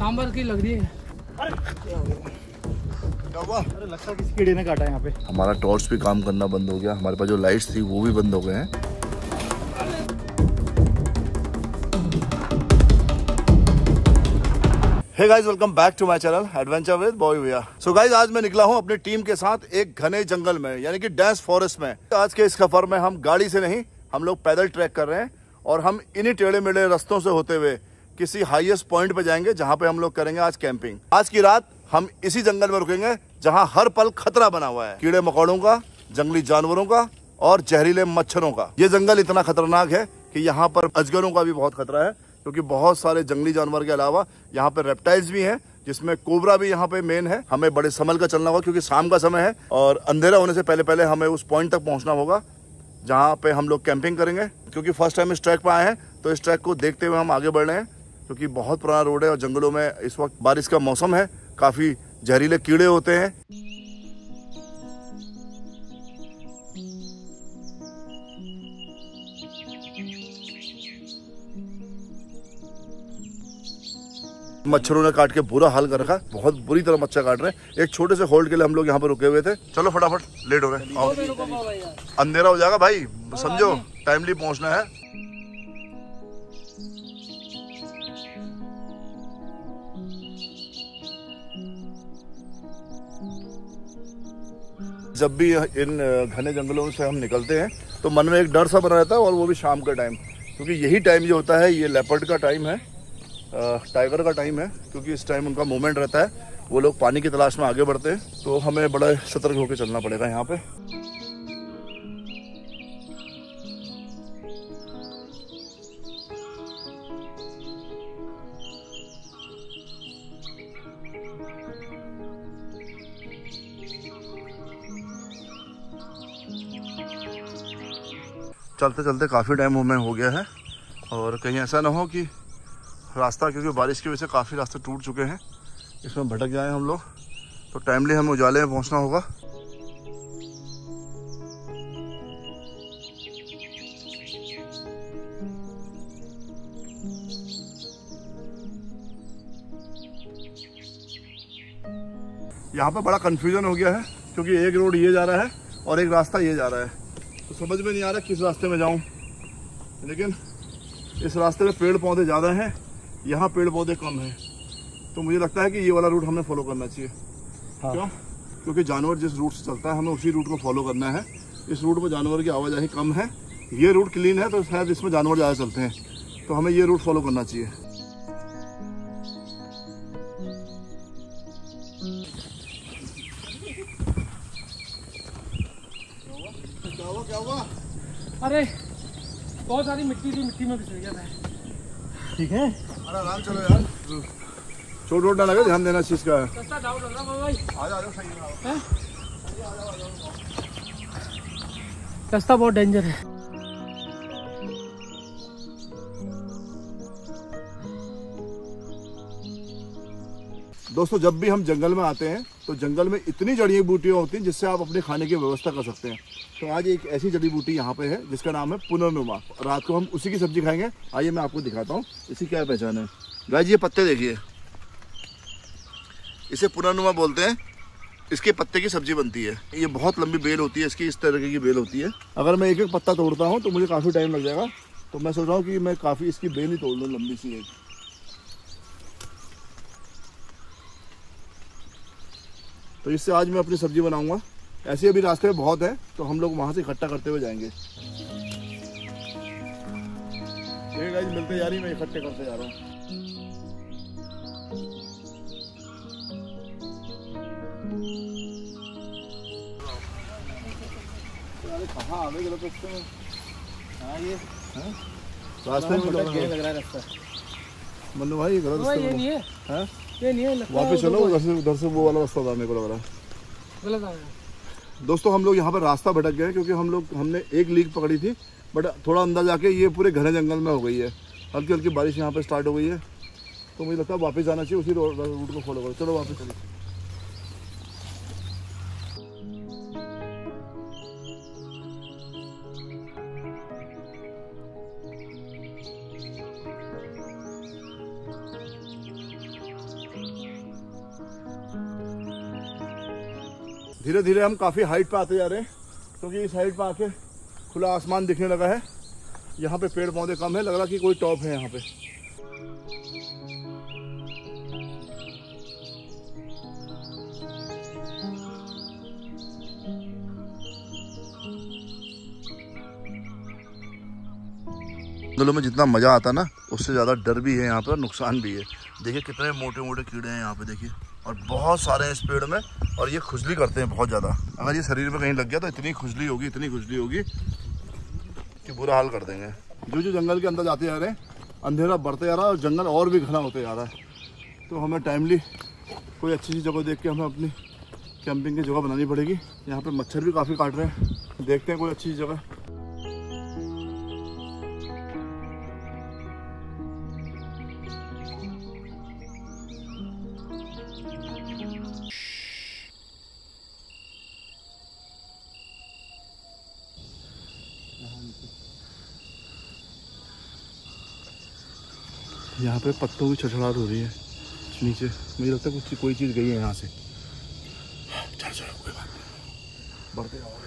सांबर की लग रही है। अरे कीड़े ने काटा यहाँ पे हमारा टॉर्च भी काम करना बंद हो गया। हमारे पास जो लाइट्स थी, वो भी बंद हो गए हैं। Hey guys welcome back to my channel adventure with boy भैया सो गाइस आज मैं निकला हूँ अपनी टीम के साथ एक घने जंगल में, यानी कि डेंस फॉरेस्ट में। आज के इस सफ़र में हम गाड़ी से नहीं, हम लोग पैदल ट्रैक कर रहे हैं और हम इन्हीं टेढ़े मेढ़े रस्तों से होते हुए किसी हाईएस्ट पॉइंट पे जाएँगे जहाँ पे हम लोग करेंगे आज कैंपिंग आज की रात हम इसी जंगल में रुकेंगे जहाँ हर पल खतरा बना हुआ है। कीड़े मकोड़ों का, जंगली जानवरों का और जहरीले मच्छरों का। ये जंगल इतना खतरनाक है कि यहाँ पर अजगरों का भी बहुत खतरा है, क्योंकि बहुत सारे जंगली जानवर के अलावा यहाँ पे रेप्टाइल्स भी हैं, जिसमें कोबरा भी यहाँ पे मेन है। हमें बड़े संभल कर चलना होगा क्योंकि शाम का समय है और अंधेरा होने से पहले पहले हमें उस पॉइंट तक पहुँचना होगा जहाँ पे हम लोग कैंपिंग करेंगे। क्योंकि फ़र्स्ट टाइम इस ट्रैक पर आए हैं तो इस ट्रैक को देखते हुए हम आगे बढ़ रहे हैं। क्योंकि बहुत पुराना रोड है और जंगलों में इस वक्त बारिश का मौसम है काफ़ी जहरीले कीड़े होते हैं। मच्छरों ने काट के बुरा हाल कर रखा बहुत बुरी तरह मच्छर काट रहे हैं। एक छोटे से होल्ड के लिए हम लोग यहाँ पे रुके हुए थे। चलो फटाफट लेट हो रहे हैं अंधेरा हो जाएगा भाई समझो टाइमली पहुँचना है। जब भी इन घने जंगलों से हम निकलते हैं तो मन में एक डर सा बना रहता है और वो भी शाम का टाइम। क्योंकि यही टाइम जो होता है, ये लेपर्ड का टाइम है टाइगर का टाइम है, क्योंकि इस टाइम उनका मूवमेंट रहता है। वो लोग पानी की तलाश में आगे बढ़ते हैं तो हमें बड़ा सतर्क होकर चलना पड़ेगा यहाँ पे। चलते चलते काफ़ी टाइम हमें हो गया है। और कहीं ऐसा ना हो कि रास्ता, क्योंकि बारिश की वजह से काफ़ी रास्ते टूट चुके हैं। इसमें भटक जाए हम लोग तो टाइमली हमें उजाले में पहुँचना होगा। यहाँ पर बड़ा कंफ्यूजन हो गया है, क्योंकि एक रोड ये जा रहा है और एक रास्ता ये जा रहा है। तो समझ में नहीं आ रहा किस रास्ते में जाऊँ। लेकिन इस रास्ते में पेड़ पौधे ज़्यादा हैं यहाँ पेड़ पौधे कम हैं। तो मुझे लगता है कि ये वाला रूट हमें फॉलो करना चाहिए। हाँ। क्यों? क्योंकि जानवर जिस रूट से चलता है हमें उसी रूट को फॉलो करना है। इस रूट पर जानवर की आवाजाही कम है। ये रूट क्लीन है तो शायद इसमें जानवर ज़्यादा चलते हैं। तो हमें ये रूट फॉलो करना चाहिए। अरे बहुत सारी मिट्टी थी मिट्टी में घिस गया था। ठीक है? अरे आराम चलो यार। चोट वोट ना लगे ध्यान देना चीज़ का। सस्ता डाउट लग रहा भाई। आ जाओ सही हैं? रास्ता बहुत डेंजर है। दोस्तों जब भी हम जंगल में आते हैं तो जंगल में इतनी जड़ी बूटियाँ होती हैं जिससे आप अपने खाने की व्यवस्था कर सकते हैं। तो आज एक ऐसी जड़ी बूटी यहाँ पे है, जिसका नाम है पुनर्नुमा। रात को हम उसी की सब्ज़ी खाएँगे। आइए मैं आपको दिखाता हूँ। इसी क्या पहचान है? गाय ये पत्ते देखिए। इसे पुनर्नुमा बोलते हैं। इसके पत्ते की सब्ज़ी बनती है। ये बहुत लंबी बेल होती है, इसकी इस तरह की बेल होती है। अगर मैं एक एक पत्ता तोड़ता हूँ तो मुझे काफ़ी टाइम लग जाएगा। तो मैं सोच रहा हूँ कि मैं काफ़ी इसकी बेल ही तोड़ लूँ, लंबी सी एक। तो इससे आज मैं अपनी सब्ज़ी बनाऊँगा। ऐसे अभी रास्ते में बहुत है तो हम लोग वहाँ से इकट्ठा करते हुए जाएँगे। मिलते जा रही मैं इकट्ठे करते जा रहा हूँ। कहाँ आ गए गलत रास्ते में हाँ? ये रास्ते में लोग- रहा है। रास्ता मन्नू भाई गलत रास्ते ये में नहीं है। हैं? ये नहीं है वापस चलो तो उधर से उधर से वो वाला रास्ता था मेरे को लग रहा है। गलत आ गया। दोस्तों, हम लोग यहाँ पर रास्ता भटक गए क्योंकि हम लोग, हमने एक लीक पकड़ी थी, बट थोड़ा अंदर जाके ये पूरे घने जंगल में हो गई है। हल्की हल्की बारिश यहाँ पर स्टार्ट हो गई है। तो मुझे लगता है वापस जाना चाहिए, उसी रूट को फॉलो करो। चलो, वापस चलिए धीरे धीरे हम काफ़ी हाइट पर आते जा रहे हैं, क्योंकि इस हाइट पे आके खुला आसमान दिखने लगा है। यहाँ पे पेड़ पौधे कम है, लग रहा कि कोई टॉप है यहाँ पे। जंगलों में जितना मज़ा आता ना, उससे ज़्यादा डर भी है यहाँ पर नुकसान भी है। देखिए कितने मोटे मोटे कीड़े हैं यहाँ पे, देखिए। और बहुत सारे हैं इस पेड़ में, और ये खुजली करते हैं बहुत ज़्यादा। अगर ये शरीर में कहीं लग गया तो इतनी खुजली होगी, इतनी खुजली होगी कि बुरा हाल कर देंगे। जो जो जंगल के अंदर जाते जा रहे हैं, अंधेरा बढ़ते जा रहा है और जंगल और भी घना होते जा रहा है। तो हमें टाइमली कोई अच्छी सी जगह देख के हमें अपनी कैंपिंग की जगह बनानी पड़ेगी। यहाँ पर मच्छर भी काफ़ी काट रहे हैं। देखते हैं कोई अच्छी जगह। यहाँ पे पत्तों की छछड़ाहट हो रही है नीचे। मुझे लगता है कुछ कोई चीज़ गई है यहाँ से। चलो चलो कोई बात नहीं। बढ़ते जाओ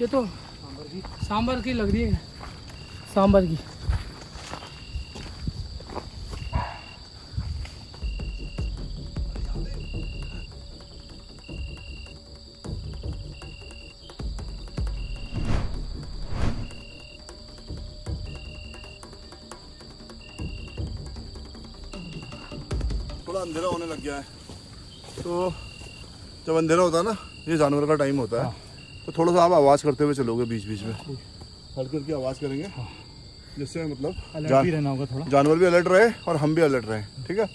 ये तो सांबर की। लग रही है। सांबर की। अंधेरा होने लग गया है। तो जब अंधेरा होता है ना ये जानवर का टाइम होता है। तो थोड़ा सा आप आवाज़ करते हुए चलोगे बीच बीच में हल्की हल्की आवाज़ करेंगे। जिससे मतलब जान- भी रहना होगा थोड़ा। जानवर भी अलर्ट रहे और हम भी अलर्ट रहे। ठीक है?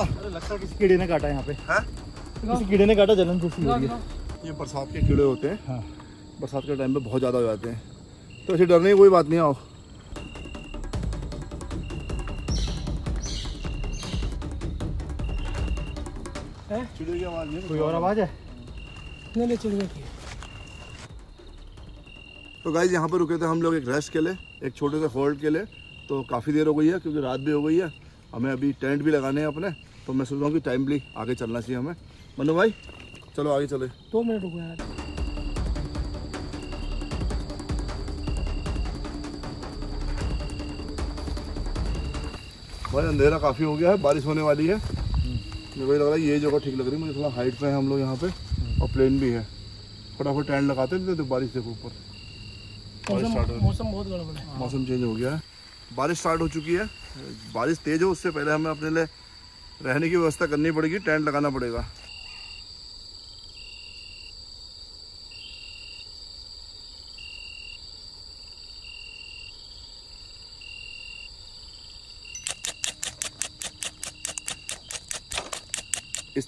अरे लगता है किसी कीड़े ने काटा यहाँ पे। है? किसी कीड़े ने काटा जलन जैसी हो। रही है। ये बरसात के कीड़े होते हैं। हाँ। बरसात के टाइम पे बहुत ज़्यादा हो जाते हैं। तो ऐसे डरने की कोई बात नहीं आओ। चिड़िया की आवाज़ नहीं कोई और आवाज़ है? नहीं नहीं चिड़िया की तो गाइज़ यहाँ पर रुके थे हम लोग एक रेस्ट के लिए एक छोटे से होल्ड के लिए। तो काफ़ी देर हो गई है क्योंकि रात भी हो गई है। हमें अभी टेंट भी लगाने हैं अपने। तो मैं सोच रहा हूँ कि टाइमली आगे चलना चाहिए हमें। मनु भाई चलो आगे चले। दो मिनट रुको यार। भाई अंधेरा काफ़ी हो गया है बारिश होने वाली है। मुझे लग रहा है ये जगह ठीक लग रही है मुझे थोड़ा हाइट पे है हम लोग यहाँ पे और प्लेन भी है। फटाफट टेंट लगाते हैं तो बारिश देखो ऊपर। मौसम मौसम बहुत गड़बड़ है। मौसम चेंज हो गया है। बारिश स्टार्ट हो चुकी है। बारिश तेज हो उससे पहले हमें अपने लिए रहने की व्यवस्था करनी पड़ेगी टेंट लगाना पड़ेगा।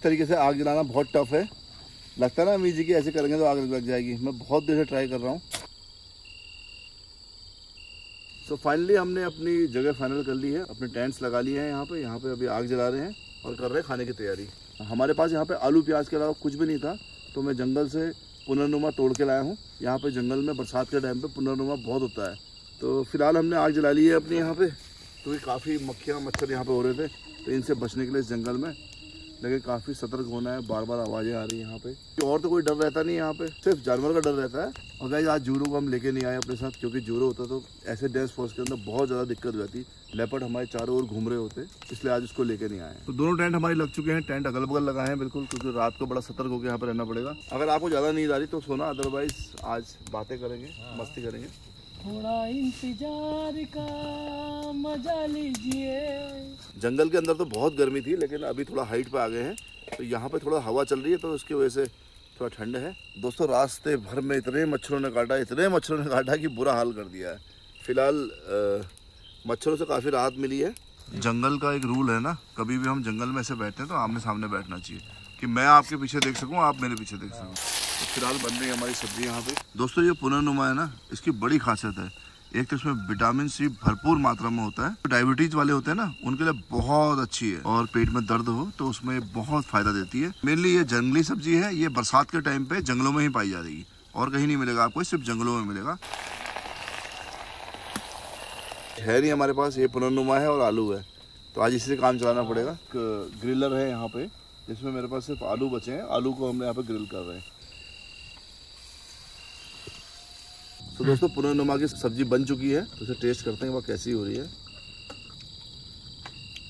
तरीके से आग जलाना बहुत टफ है। लगता है ना अमीर जी की ऐसे करेंगे तो आग लग जाएगी। मैं बहुत देर से ट्राई कर रहा हूँ। सो फाइनली हमने अपनी जगह फाइनल कर ली है। अपने टेंट्स लगा लिए हैं यहाँ पे। यहाँ पे अभी आग जला रहे हैं और कर रहे हैं खाने की तैयारी। हमारे पास यहाँ पे आलू प्याज के अलावा कुछ भी नहीं था। तो मैं जंगल से पुनर्नुमा तोड़ के लाया हूँ। यहाँ पे जंगल में बरसात के टाइम पे पुनर्नुमा बहुत होता है। तो फ़िलहाल हमने आग जला ली है अपने यहाँ पे। क्योंकि काफ़ी मक्खियाँ मच्छर यहाँ पे हो रहे थे। तो इनसे बचने के लिए इस जंगल में लेकिन काफ़ी सतर्क होना है बार बार आवाज़ें आ रही है यहाँ पे। और तो कोई डर रहता नहीं यहाँ पे, सिर्फ़ जानवर का डर रहता है। और गाइस आज जूरो को हम लेके नहीं आए अपने साथ, क्योंकि जूरो होता तो ऐसे डेंस फोर्स के अंदर बहुत ज़्यादा दिक्कत हो जाती। लेपर्ड हमारे चारों ओर घूम रहे होते, इसलिए आज उसको लेके नहीं आए तो दोनों टेंट हमारे लग चुके हैं टेंट अगल बगल लगाए हैं बिल्कुल, क्योंकि रात को बड़ा सतर्क होकर यहाँ पर रहना पड़ेगा। अगर आपको ज़्यादा नींद आ रही तो सोना अदरवाइज़ आज बातें करेंगे, मस्ती करेंगे। थोड़ा इंतज़ार का मज़ा लीजिए। जंगल के अंदर तो बहुत गर्मी थी, लेकिन अभी थोड़ा हाइट पे आ गए हैं। तो यहाँ पे थोड़ा हवा चल रही है तो उसकी वजह से थोड़ा ठंड है। दोस्तों, रास्ते भर में इतने मच्छरों ने काटा, इतने मच्छरों ने काटा कि बुरा हाल कर दिया है। फ़िलहाल मच्छरों से काफ़ी राहत मिली है। जंगल का एक रूल है ना, कभी भी हम जंगल में ऐसे बैठते हैं तो आमने सामने बैठना चाहिए कि मैं आपके पीछे देख सकूँ, आप मेरे पीछे देख सकूँ। फ़िलहाल बन रही है हमारी सब्ज़ी यहाँ पे। दोस्तों, ये पुनर्नुमा है ना, इसकी बड़ी खासियत है। एक तो इसमें विटामिन सी भरपूर मात्रा में होता है। डायबिटीज़ वाले होते हैं ना, उनके लिए बहुत अच्छी है। और पेट में दर्द हो तो उसमें बहुत फ़ायदा देती है। मेनली ये जंगली सब्ज़ी है, ये बरसात के टाइम पे जंगलों में ही पाई जा रही है और कहीं नहीं मिलेगा आपको, सिर्फ़ जंगलों में मिलेगा। है नहीं हमारे पास, ये पुनर्नुमा है और आलू है। तो आज इसी काम चलाना पड़ेगा। ग्रिलर है यहाँ पे, जिसमें मेरे पास सिर्फ़ आलू बचे हैं। आलू को हम यहाँ पे ग्रिल कर रहे हैं। तो दोस्तों पुनर्नुमा की सब्ज़ी बन चुकी है तो उसे टेस्ट करते हैं वह कैसी हो रही है।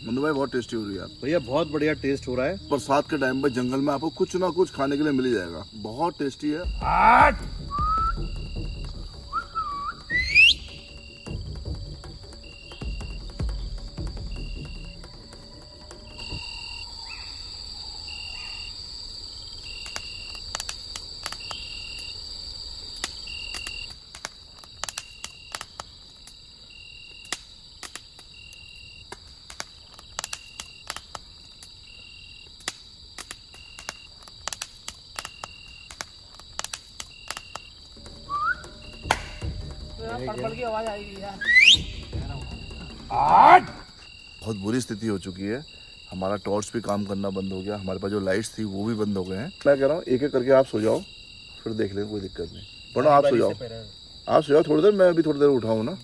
मनु भाई बहुत टेस्टी हो रही है भैया बहुत बढ़िया टेस्ट हो रहा है। बरसात के टाइम पर जंगल में आपको कुछ ना कुछ खाने के लिए मिल जाएगा। बहुत टेस्टी है। पड़पड़ की आवाज़ आएगी यार बहुत बुरी स्थिति हो चुकी है। हमारा टॉर्च भी काम करना बंद हो गया। हमारे पास जो लाइट्स थी वो भी बंद हो गए हैं। मैं कह रहा हूँ एक एक करके आप सो जाओ फिर देख लेंगे कोई दिक्कत नहीं। बड़ा आप सो जाओ। आप सो जाओ थोड़ी देर मैं अभी थोड़ी देर उठाऊँ ना।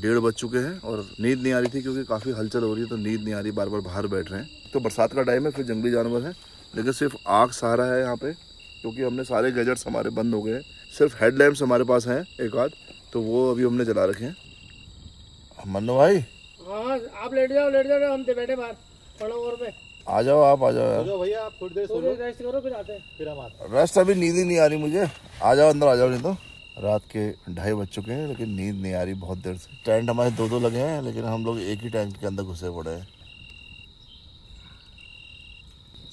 डेढ़ बज चुके हैं और नींद नहीं आ रही थी क्योंकि काफ़ी हलचल हो रही है तो नींद नहीं आ रही बार बार बाहर बैठ रहे हैं। तो बरसात का टाइम है फिर जंगली जानवर है। लेकिन सिर्फ़ आग सहारा है यहाँ पे। क्योंकि हमने सारे गैजेट्स हमारे बंद हो गए हैं। सिर्फ़ हेडलैम्प्स हमारे पास हैं एक आध। तो वो अभी हमने जला रखे हैं। मन्नू भाई। हाँ आप लेट जाओ लेट जाओ हम तो बैठे बाहर। पड़ो और में आ जाओ आप आ जाओ यार। भैया आप थोड़ी देर सो थोड़ी लो रेस्ट करो फिर आते हैं। फिर हम आते रेस्ट अभी नींद ही नहीं आ रही मुझे। आ जाओ अंदर आ जाओ नहीं तो। रात के ढाई बज चुके हैं लेकिन नींद नहीं आ रही बहुत देर से। टेंट हमारे दो दो लगे हैं लेकिन हम लोग एक ही टेंट के अंदर घुसे पड़े हैं।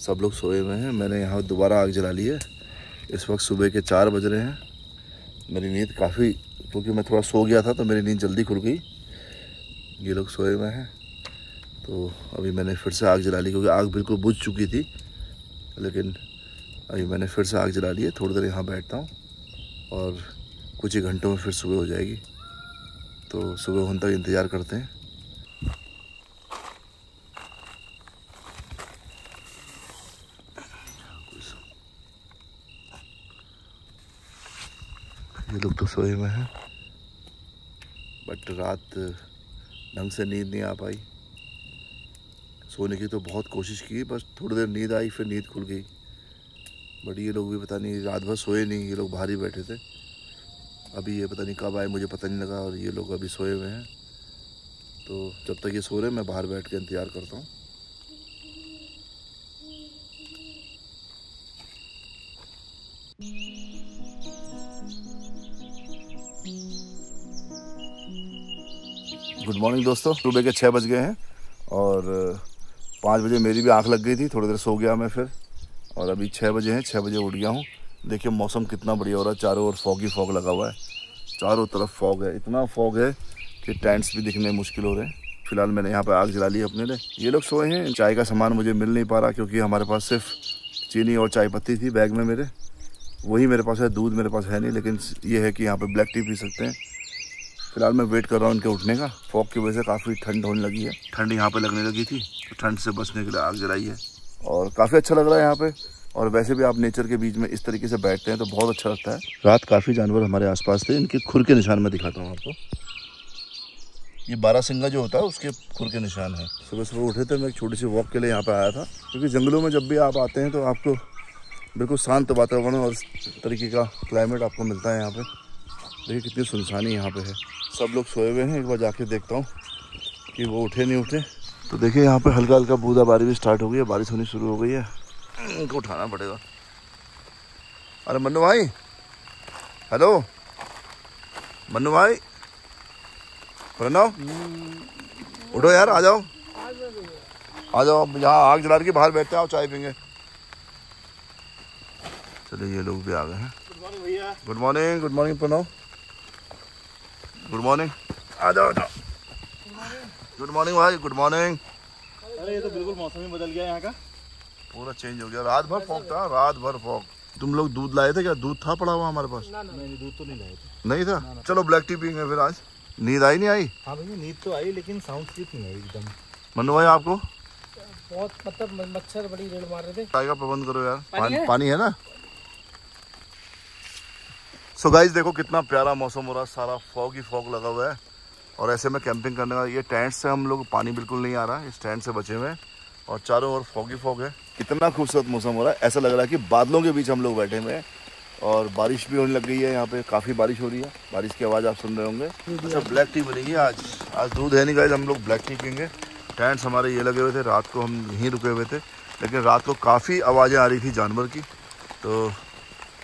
सब लोग सोए हुए हैं। मैंने यहाँ दोबारा आग जला ली है। इस वक्त सुबह के चार बज रहे हैं। मेरी नींद काफ़ी, क्योंकि मैं थोड़ा सो गया था तो मेरी नींद जल्दी खुल गई। ये लोग सोए हुए हैं। तो अभी मैंने फिर से आग जला ली, क्योंकि आग बिल्कुल बुझ चुकी थी। लेकिन अभी मैंने फिर से आग जला ली है। थोड़ी देर यहाँ बैठता हूँ और कुछ ही घंटों में फिर सुबह हो जाएगी। तो सुबह होने तक इंतज़ार करते हैं। सोए हुए हैं। बट रात ढंग से नींद नहीं आ पाई। सोने की तो बहुत कोशिश की बस थोड़ी देर नींद आई फिर नींद खुल गई। बट ये लोग भी पता नहीं रात भर सोए नहीं ये लोग बाहर ही बैठे थे। अभी ये पता नहीं कब आए मुझे पता नहीं लगा और ये लोग अभी सोए हुए हैं। तो जब तक ये सो रहे हैं, मैं बाहर बैठ के इंतज़ार करता हूँ। गुड मॉर्निंग दोस्तों। सुबह के छः बज गए हैं और पाँच बजे मेरी भी आँख लग गई थी, थोड़ी देर सो गया मैं फिर। और अभी छः बजे हैं छः बजे उठ गया हूँ। देखिए, मौसम कितना बढ़िया हो रहा है, चारों ओर फॉग ही फॉग लगा हुआ है। चारों तरफ़ फॉग है। इतना फॉग है कि टेंट्स भी दिखने मुश्किल हो रहे हैं। फ़िलहाल मैंने यहाँ पर आग जला ली अपने लिए। ये लोग सोए हैं, चाय का सामान मुझे मिल नहीं पा रहा क्योंकि हमारे पास सिर्फ़ चीनी और चाय पत्ती थी बैग में मेरे। वही मेरे पास है, दूध मेरे पास है नहीं, लेकिन ये है कि यहाँ पर ब्लैक टी पी सकते हैं। फ़िलहाल मैं वेट कर रहा हूँ इनके उठने का। फॉग की वजह से काफ़ी ठंड होने लगी है। ठंड यहाँ पे लगने लगी थी तो ठंड से बचने के लिए आग जलाई है। और काफ़ी अच्छा लग रहा है यहाँ पे। और वैसे भी आप नेचर के बीच में इस तरीके से बैठते हैं तो बहुत अच्छा लगता है। रात काफ़ी जानवर हमारे आसपास थे इनके खुर के निशान में दिखाता हूँ आपको। ये बारह सिंगा जो होता है उसके खुर के निशान है। सुबह सुबह उठे थे मैं एक छोटी सी वॉक के लिए यहाँ पर आया था। क्योंकि जंगलों में जब भी आप आते हैं तो आपको बिल्कुल शांत वातावरण और इस तरीके का क्लाइमेट आपको मिलता है यहाँ पे। देखिए कितनी सुनसानी यहाँ पे है। सब लोग सोए हुए हैं एक बार जाके देखता हूँ कि वो उठे नहीं उठे। तो देखिए यहाँ पे हल्का हल्का बूंदाबारी भी स्टार्ट हो गई है बारिश होनी शुरू हो गई है। इनको उठाना पड़ेगा। अरे मन्नू भाई हेलो मन्नू भाई प्रणव उठो यार आ जाओ। आ जाओ यहाँ आग जला के बाहर बैठते आओ चाय पीएँगे चलिए ये लोग भी आ गए हैं। Good morning good morning Pranav. Good morning आ जाओ आ जाओ गुड मॉर्निंग भाई गुड मॉर्निंग अरे ये तो बिल्कुल मौसम ही बदल गया यहाँ का। पूरा चेंज हो गया। रात भर फॉग था रात भर फॉग तुम लोग दूध लाए थे क्या? दूध था पड़ा हुआ हमारे पास? ना ना नहीं दूध तो नहीं लाए थे। नहीं था? चलो ब्लैक टी पियेंगे फिर आज। नींद आई नहीं आई? हाँ भैया नींद तो आई लेकिन साउंड स्लीप नहीं आई एकदम। मनु भाई आपको? बहुत मतलब मच्छर बड़ी रेड़ मार रहे थे। का प्रबंध करो यार? पानी है ना? सो गाइस देखो कितना प्यारा मौसम हो रहा है। सारा फॉग ही फॉग लगा हुआ है। और ऐसे में कैंपिंग करने का ये टेंट से हम लोग पानी बिल्कुल नहीं आ रहा इस टेंट से बचे हुए हैं। और चारों ओर फॉग ही फॉग है। कितना खूबसूरत मौसम हो रहा है। ऐसा लग रहा है कि बादलों के बीच हम लोग बैठे हुए हैं। और बारिश भी होने लग गई है। यहाँ पे काफ़ी बारिश हो रही है। बारिश की आवाज़ आप सुन रहे होंगे। अच्छा ब्लैक टी बनेगी आज। आज दूध है नहीं गाइस हम लोग ब्लैक टी पीएँगे टेंट्स हमारे ये लगे हुए थे। रात को हम यहीं रुके हुए थे। लेकिन रात को काफ़ी आवाज़ें आ रही थी जानवर की। तो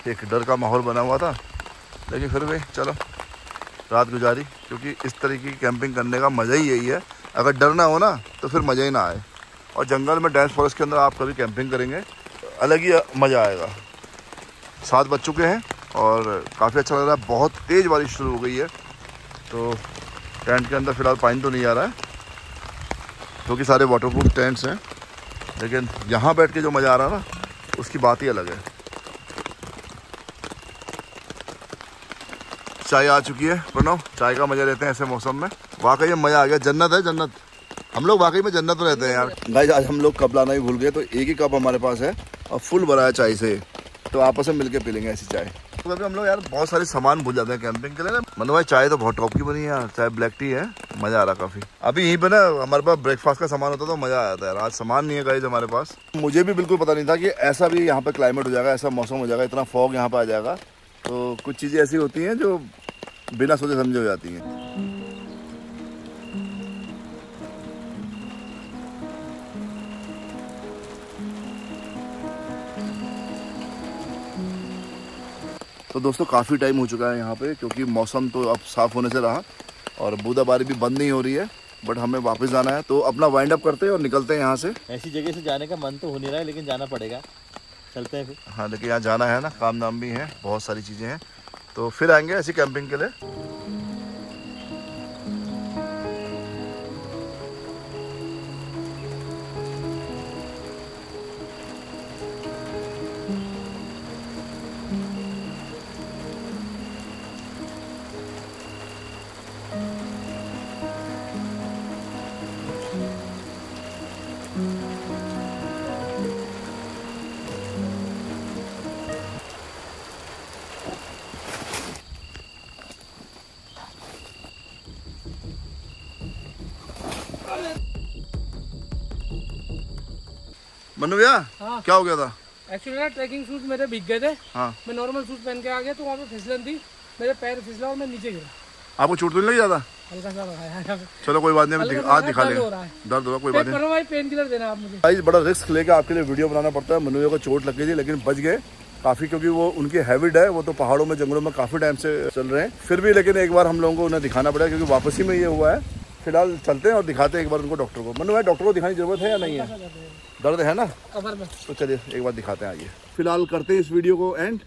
एक डर का माहौल बना हुआ था। लेकिन फिर भी, चलो, रात गुजारी, क्योंकि इस तरीके की कैंपिंग करने का मज़ा ही यही है। अगर डर ना हो ना तो फिर मज़ा ही ना आए। और जंगल में डेंस फॉरेस्ट के अंदर आप कभी कैंपिंग करेंगे, अलग ही मज़ा आएगा। सात बज चुके हैं और काफ़ी अच्छा लग रहा है, बहुत तेज़ बारिश शुरू हो गई है। तो टेंट के अंदर फ़िलहाल पानी तो नहीं आ रहा है, क्योंकि सारे वाटरप्रूफ टेंट्स हैं। लेकिन यहाँ बैठ के जो मज़ा आ रहा है ना, उसकी बात ही अलग है। चाय आ चुकी है। प्रणव, चाय का मज़ा लेते हैं ऐसे मौसम में। वाकई में मज़ा आ गया। जन्नत है, जन्नत। हम लोग वाकई में जन्नत रहते हैं यार। गाइस आज हम लोग कप लाना ही भूल गए तो एक ही कप हमारे पास है और फुल भरा है चाय से। तो आपस में मिलके पी लेंगे ऐसी चाय। तो हम लोग यार बहुत सारे सामान भूल जाते हैं कैंपिंग के लिए ना। मनु भाई, चाय तो बहुत टॉप की बनी है यार। चाय ब्लैक टी है, मज़ा आ रहा काफ़ी। अभी यहीं पे ना हमारे पास ब्रेकफास्ट का सामान होता तो मज़ा आ जाता है यार। आज सामान नहीं है गाइज़ हमारे पास। मुझे भी बिल्कुल पता नहीं था कि ऐसा भी यहाँ पे क्लाइमेट हो जाएगा, ऐसा मौसम हो जाएगा, इतना फॉग यहाँ पे आ जाएगा। तो कुछ चीज़ें ऐसी होती हैं जो बिना सोचे समझे हो जाती हैं। तो दोस्तों काफ़ी टाइम हो चुका है यहाँ पे क्योंकि मौसम तो अब साफ़ होने से रहा और बूंदाबारी भी बंद नहीं हो रही है बट हमें वापस जाना है। तो अपना वाइंड अप करते हैं और निकलते हैं यहाँ से। ऐसी जगह से जाने का मन तो हो नहीं रहा है लेकिन जाना पड़ेगा। चलते हैं फिर। हाँ लेकिन यहाँ जाना है ना काम नाम भी है बहुत सारी चीज़ें हैं। तो फिर आएँगे ऐसी कैंपिंग के लिए। मनु भैया हाँ। क्या हो गया था? एक्चुअली ना ट्रैकिंग शूज़ मेरे भीग गए थे। हाँ। मैं नॉर्मल शूज़ पहन के आ गया तो वहाँ पे फिसलन थी। मेरे पैर फिसला और मैं नीचे गिरा। आपको चोट तो नहीं लगी ज़्यादा? चलो कोई बात नहीं आज दिखा दर्द लेंगे। हो रहा है। दर्द होगा कोई बात नहीं। भाई पेन किलर देना आप मुझे। गाइस बड़ा रिस्क लेके आपके लिए वीडियो बनाना पड़ता है। मनुष्य को चोट लग गई थी लेकिन बच गए। काफ़ी क्योंकि वो उनकी हैबिट है वो तो पहाड़ों में जंगलों में काफ़ी टाइम से चल रहे हैं। फिर भी लेकिन एक बार हम लोगों को उन्हें दिखाना पड़ा क्योंकि वापसी में ये हुआ है। फ़िलहाल चलते हैं और दिखाते हैं एक बार उनको डॉक्टर को। मनु भाई डॉक्टर को दिखाने की ज़रूरत है या नहीं है। दर्द है ना? कमर में। तो चलिए एक बार दिखाते हैं आइए। फ़िलहाल करते हैं इस वीडियो को एंड।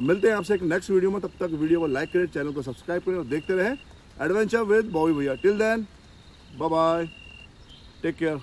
मिलते हैं आपसे एक नेक्स्ट वीडियो में। तब तक वीडियो को लाइक करें चैनल को सब्सक्राइब करें और देखते रहें। एडवेंचर विद बॉबी भैया। Till then bye bye take care